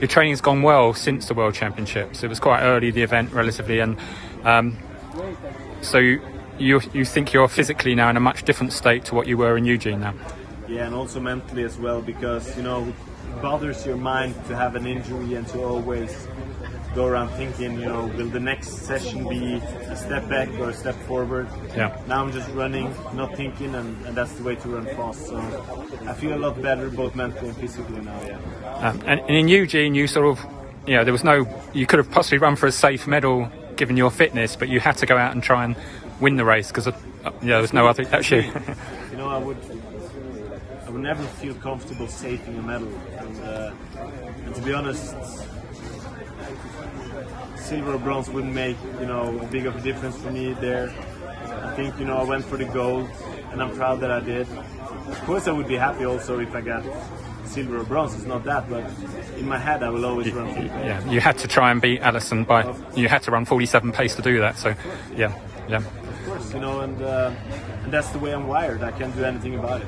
your training's gone well since the World Championships. It was quite early the event relatively, and um, so you you think you're physically now in a much different state to what you were in Eugene now. Yeah, and also mentally as well, because you know it bothers your mind to have an injury and to always go around thinking, you know, will the next session be a step back or a step forward? Yeah. Now I'm just running, not thinking, and, and that's the way to run fast. So I feel a lot better, both mentally and physically now. Yeah. Um, and, and in Eugene, you sort of, you know, there was no, you could have possibly run for a safe medal given your fitness, but you had to go out and try and win the race because, uh, yeah, there was no other. Actually, you know, I would, I would never feel comfortable saving a medal, and, uh, and to be honest silver or bronze wouldn't make you know a big of a difference for me there. I think you know I went for the gold, and I'm proud that I did. Of course, I would be happy also if I got silver or bronze. It's not that, but in my head, I will always run. For yeah, you had to try and beat Alison by. You had to run 47 pace to do that. So, yeah, yeah. Of course, you know, and uh, and that's the way I'm wired. I can't do anything about it.